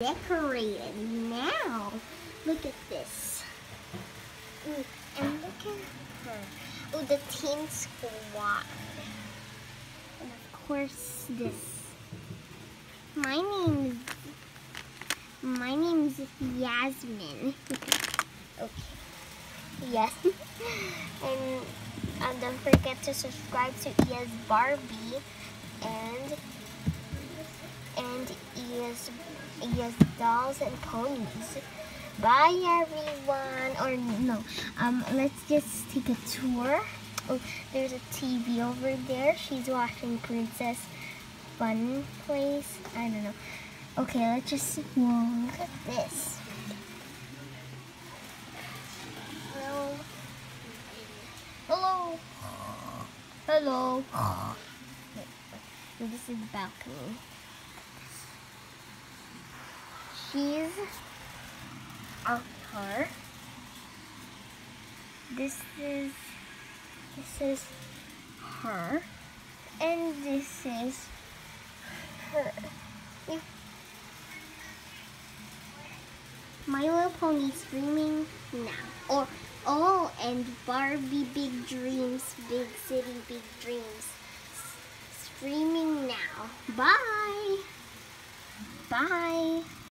decorated. Now, look at this. Ooh, and look at her. Oh, the teen squad. And of course, this. My name is my name is Yasmin. okay. Yes. and um, don't forget to subscribe to ES Barbie and and ES ES Dolls and Ponies. Bye everyone. Or no, um, let's just take a tour. Oh, there's a TV over there. She's watching Princess Fun Place. I don't know. Okay, let's just whoa, look at this. Hello. Hello. Hello. So this is the balcony. She's a her. This is this is her. And this is her. My Little Pony streaming now. Or oh, and Barbie Big Dreams, Big City Big Dreams streaming now. Bye. Bye.